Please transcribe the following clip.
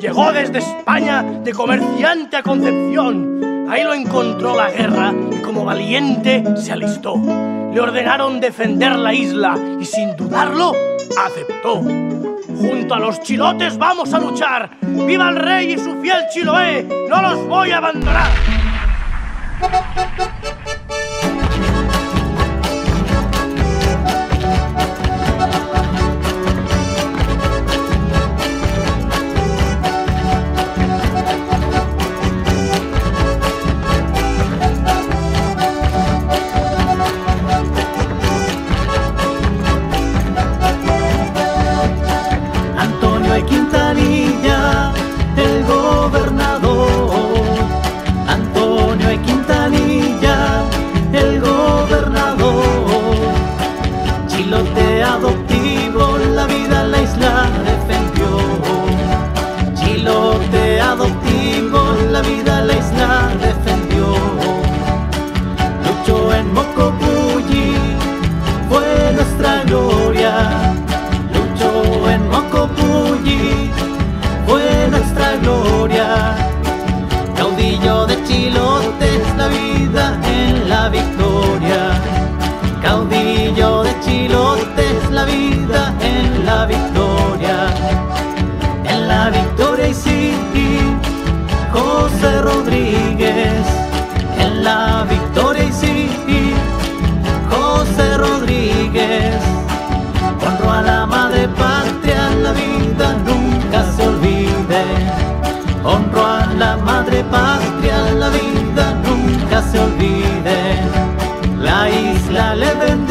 Llegó desde España de comerciante a Concepción. Ahí lo encontró la guerra y como valiente se alistó. Le ordenaron defender la isla y sin dudarlo aceptó. Junto a los chilotes vamos a luchar. ¡Viva el rey y su fiel Chiloé! ¡No los voy a abandonar! en la victoria, en la victoria y City, José Rodríguez, en la victoria y City, José Rodríguez, honro a la madre patria, la vida nunca se olvide, honro a la madre patria, la vida nunca se olvide, la isla le vendrá.